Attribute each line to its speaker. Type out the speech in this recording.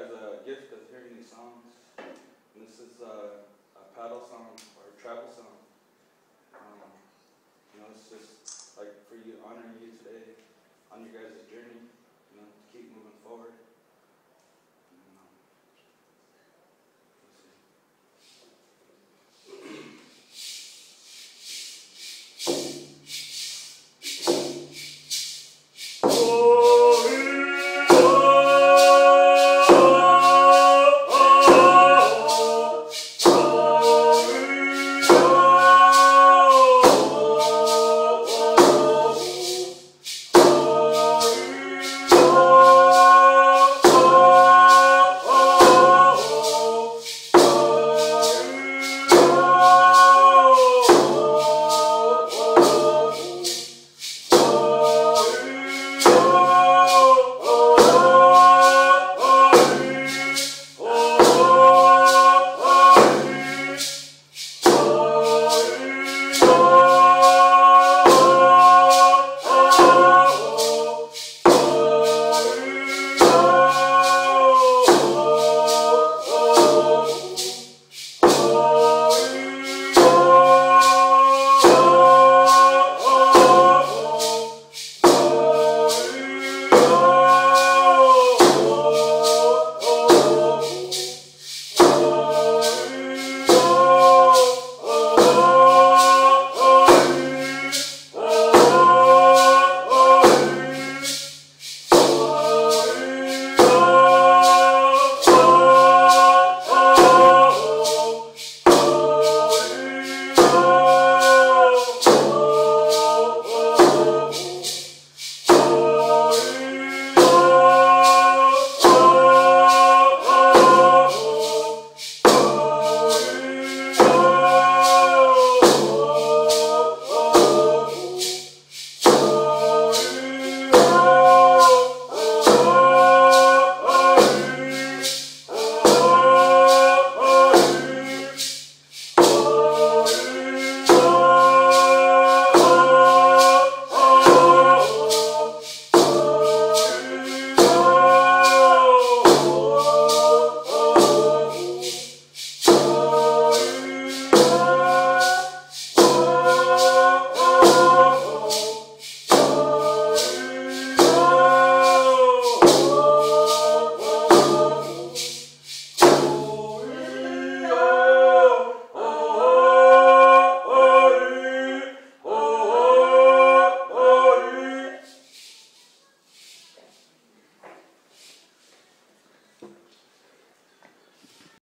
Speaker 1: as a gift of hearing these songs. And this is a, a paddle song or a travel song.